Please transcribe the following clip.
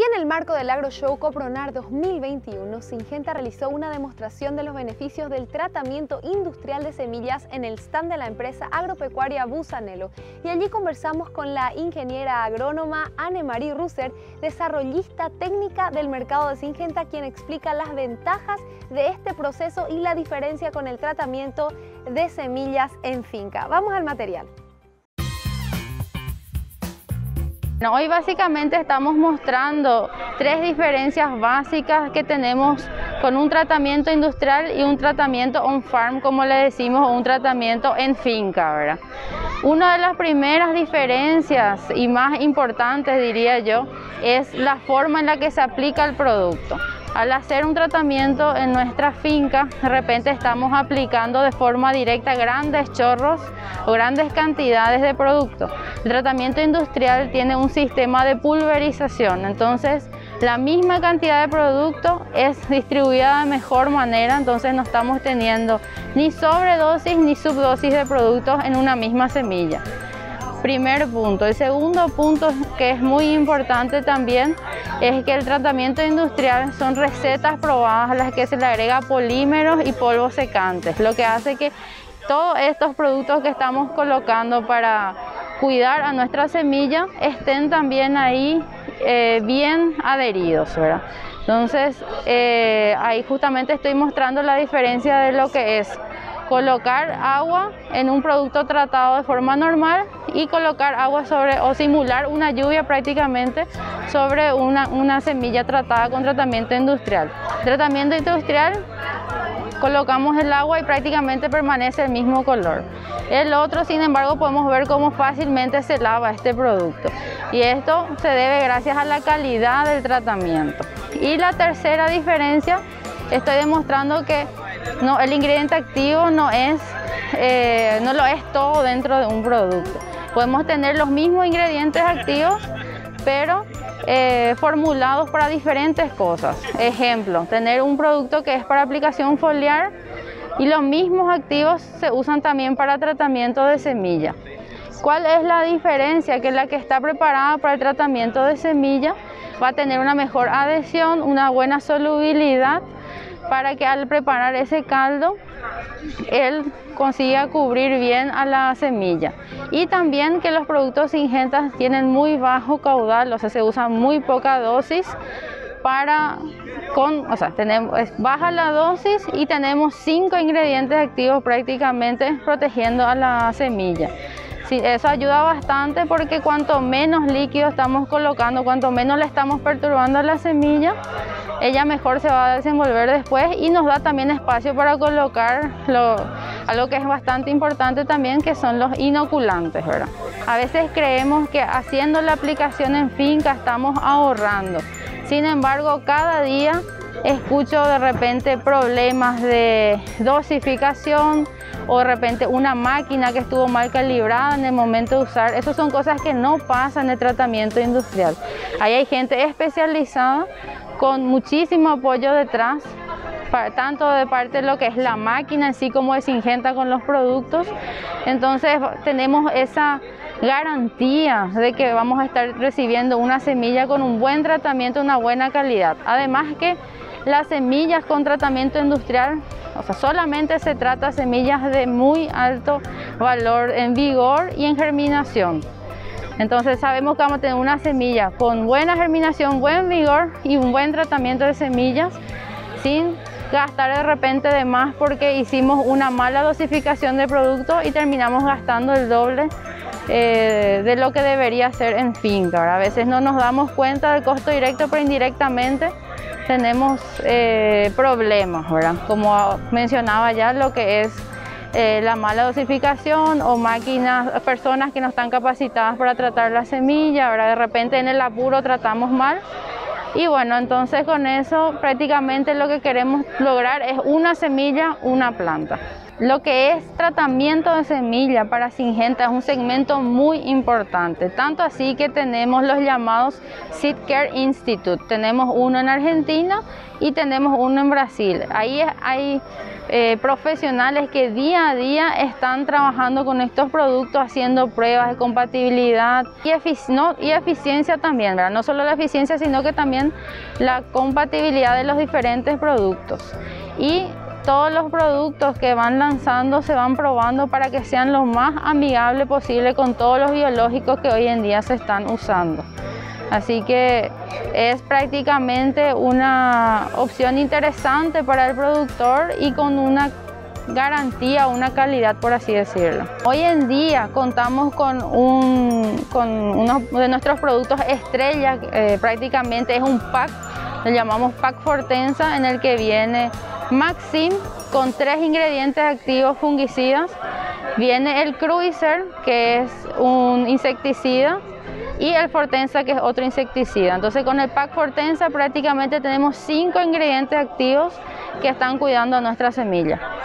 Y en el marco del Agro Show Copronar 2021, Singenta realizó una demostración de los beneficios del tratamiento industrial de semillas en el stand de la empresa agropecuaria Busanelo. Y allí conversamos con la ingeniera agrónoma Anne-Marie Russer, desarrollista técnica del mercado de Singenta, quien explica las ventajas de este proceso y la diferencia con el tratamiento de semillas en finca. Vamos al material. Hoy básicamente estamos mostrando tres diferencias básicas que tenemos con un tratamiento industrial y un tratamiento on-farm, como le decimos, o un tratamiento en finca. ¿verdad? Una de las primeras diferencias y más importantes, diría yo, es la forma en la que se aplica el producto. Al hacer un tratamiento en nuestra finca, de repente estamos aplicando de forma directa grandes chorros o grandes cantidades de producto. El tratamiento industrial tiene un sistema de pulverización, entonces la misma cantidad de producto es distribuida de mejor manera, entonces no estamos teniendo ni sobredosis ni subdosis de productos en una misma semilla. Primer punto. El segundo punto que es muy importante también es que el tratamiento industrial son recetas probadas a las que se le agrega polímeros y polvos secantes, lo que hace que todos estos productos que estamos colocando para cuidar a nuestra semilla estén también ahí eh, bien adheridos. Entonces, eh, ahí justamente estoy mostrando la diferencia de lo que es colocar agua en un producto tratado de forma normal y colocar agua sobre o simular una lluvia prácticamente sobre una, una semilla tratada con tratamiento industrial. Tratamiento industrial colocamos el agua y prácticamente permanece el mismo color. El otro, sin embargo, podemos ver cómo fácilmente se lava este producto. Y esto se debe gracias a la calidad del tratamiento. Y la tercera diferencia, estoy demostrando que no, el ingrediente activo no, es, eh, no lo es todo dentro de un producto. Podemos tener los mismos ingredientes activos, pero eh, formulados para diferentes cosas. Ejemplo, tener un producto que es para aplicación foliar y los mismos activos se usan también para tratamiento de semilla. ¿Cuál es la diferencia? Que la que está preparada para el tratamiento de semilla va a tener una mejor adhesión, una buena solubilidad para que al preparar ese caldo él consiga cubrir bien a la semilla y también que los productos Singentas tienen muy bajo caudal, o sea, se usa muy poca dosis para con, o sea, tenemos baja la dosis y tenemos cinco ingredientes activos prácticamente protegiendo a la semilla. Sí, eso ayuda bastante porque cuanto menos líquido estamos colocando, cuanto menos le estamos perturbando a la semilla, ella mejor se va a desenvolver después y nos da también espacio para colocar algo que es bastante importante también que son los inoculantes, ¿verdad? A veces creemos que haciendo la aplicación en finca estamos ahorrando. Sin embargo, cada día escucho de repente problemas de dosificación o de repente una máquina que estuvo mal calibrada en el momento de usar. Esas son cosas que no pasan en el tratamiento industrial. Ahí hay gente especializada con muchísimo apoyo detrás, tanto de parte de lo que es la máquina en sí como de Singenta con los productos. Entonces tenemos esa garantía de que vamos a estar recibiendo una semilla con un buen tratamiento, una buena calidad. Además que las semillas con tratamiento industrial, o sea, solamente se trata semillas de muy alto valor en vigor y en germinación. Entonces sabemos que vamos a tener una semilla con buena germinación, buen vigor y un buen tratamiento de semillas sin gastar de repente de más porque hicimos una mala dosificación de producto y terminamos gastando el doble eh, de lo que debería ser en finca. A veces no nos damos cuenta del costo directo, pero indirectamente tenemos eh, problemas. Como mencionaba ya, lo que es eh, la mala dosificación o máquinas, personas que no están capacitadas para tratar la semilla, ahora de repente en el apuro tratamos mal. Y bueno, entonces con eso prácticamente lo que queremos lograr es una semilla, una planta. Lo que es tratamiento de semilla para Singenta es un segmento muy importante, tanto así que tenemos los llamados Seed Care Institute. Tenemos uno en Argentina y tenemos uno en Brasil. Ahí hay eh, profesionales que día a día están trabajando con estos productos, haciendo pruebas de compatibilidad y, eficiencia también, no solo la eficiencia, sino que también la compatibilidad de los diferentes productos. Y todos los productos que van lanzando se van probando para que sean lo más amigables posible con todos los biológicos que hoy en día se están usando. Así que es prácticamente una opción interesante para el productor y con una garantía, una calidad por así decirlo. Hoy en día contamos con, un, uno de nuestros productos estrella, eh, prácticamente es un pack, lo llamamos pack Fortensa en el que viene Maxim con tres ingredientes activos fungicidas. Viene el Cruiser, que es un insecticida, y el Fortensa, que es otro insecticida. Entonces con el pack Fortensa prácticamente tenemos cinco ingredientes activos que están cuidando a nuestra semilla.